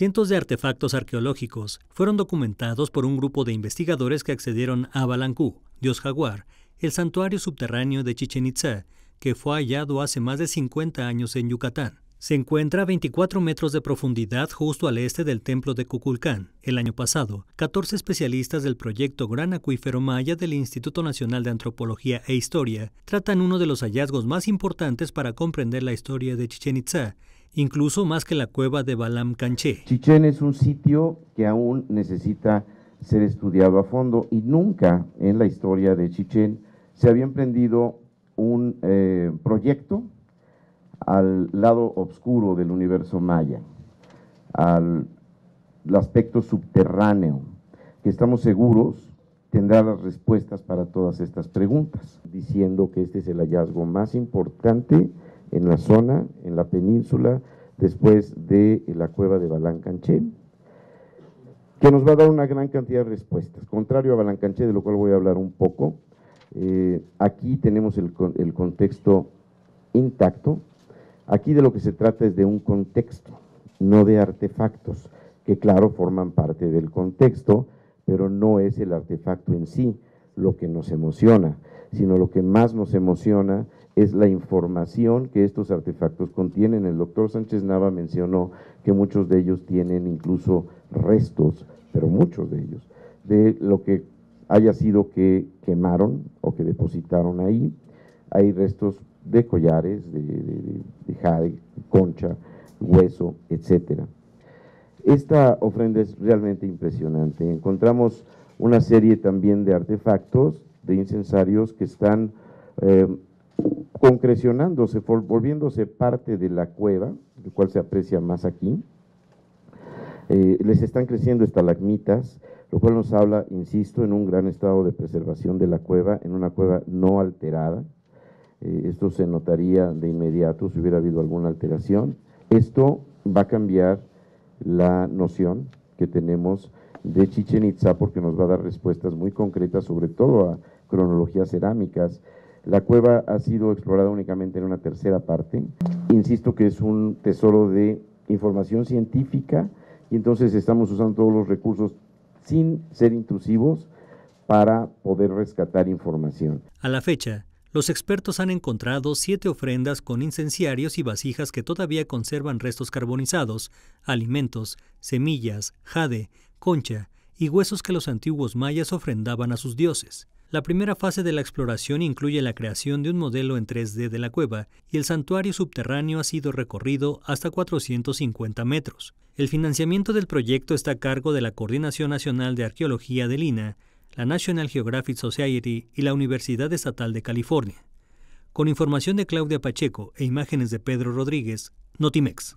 Cientos de artefactos arqueológicos fueron documentados por un grupo de investigadores que accedieron a Balancú, Dios Jaguar, el santuario subterráneo de Chichen Itza, que fue hallado hace más de 50 años en Yucatán. Se encuentra a 24 metros de profundidad justo al este del templo de Cuculcán. El año pasado, 14 especialistas del proyecto Gran Acuífero Maya del Instituto Nacional de Antropología e Historia tratan uno de los hallazgos más importantes para comprender la historia de Chichen Itza, incluso más que la cueva de Balam Canché. Chichen es un sitio que aún necesita ser estudiado a fondo y nunca en la historia de Chichen se había emprendido un eh, proyecto al lado oscuro del universo maya, al, aspecto subterráneo, que estamos seguros tendrá las respuestas para todas estas preguntas, diciendo que este es el hallazgo más importante en la zona, en la península, después de la cueva de Balancanché, que nos va a dar una gran cantidad de respuestas. Contrario a Balancanché, de lo cual voy a hablar un poco, eh, aquí tenemos el, el contexto intacto, Aquí de lo que se trata es de un contexto, no de artefactos, que claro forman parte del contexto, pero no es el artefacto en sí lo que nos emociona, sino lo que más nos emociona es la información que estos artefactos contienen. El doctor Sánchez Nava mencionó que muchos de ellos tienen incluso restos, pero muchos de ellos, de lo que haya sido que quemaron o que depositaron ahí. Hay restos de collares, de, jade, concha, hueso, etcétera. Esta ofrenda es realmente impresionante. Encontramos una serie también de artefactos, de incensarios que están eh, concrecionándose, volviéndose parte de la cueva, lo cual se aprecia más aquí. Eh, les están creciendo estalagmitas, lo cual nos habla, insisto, en un gran estado de preservación de la cueva, en una cueva no alterada. Eh, esto se notaría de inmediato si hubiera habido alguna alteración. Esto va a cambiar la noción que tenemos de Chichen Itza porque nos va a dar respuestas muy concretas, sobre todo a cronologías cerámicas. La cueva ha sido explorada únicamente en una tercera parte. Insisto que es un tesoro de información científica y entonces estamos usando todos los recursos sin ser intrusivos para poder rescatar información. A la fecha, los expertos han encontrado siete ofrendas con incenciarios y vasijas que todavía conservan restos carbonizados, alimentos, semillas, jade, concha y huesos que los antiguos mayas ofrendaban a sus dioses. La primera fase de la exploración incluye la creación de un modelo en 3D de la cueva y el santuario subterráneo ha sido recorrido hasta 450 metros. El financiamiento del proyecto está a cargo de la Coordinación Nacional de Arqueología de Lina, la National Geographic Society y la Universidad Estatal de California. Con información de Claudia Pacheco e imágenes de Pedro Rodríguez, Notimex.